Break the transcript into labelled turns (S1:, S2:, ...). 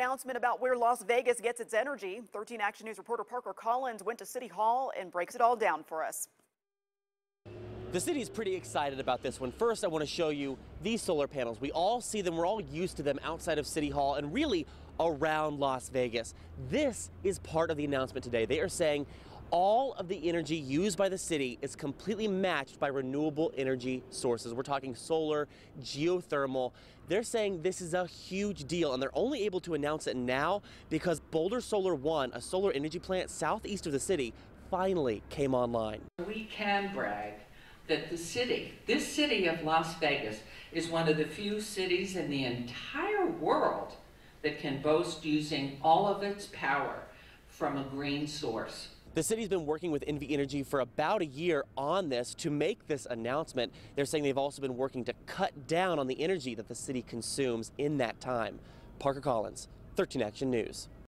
S1: Announcement about where Las Vegas gets its energy. 13 Action News reporter Parker Collins went to City Hall and breaks it all down for us.
S2: The city is pretty excited about this one. First, I want to show you these solar panels. We all see them, we're all used to them outside of City Hall and really around Las Vegas. This is part of the announcement today. They are saying all of the energy used by the city is completely matched by renewable energy sources. We're talking solar, geothermal. They're saying this is a huge deal, and they're only able to announce it now because Boulder Solar One, a solar energy plant southeast of the city, finally came online.
S3: We can brag that the city, this city of Las Vegas, is one of the few cities in the entire world that can boast using all of its power from a green source.
S2: The city's been working with NV Energy for about a year on this to make this announcement. They're saying they've also been working to cut down on the energy that the city consumes in that time. Parker Collins, 13 Action News.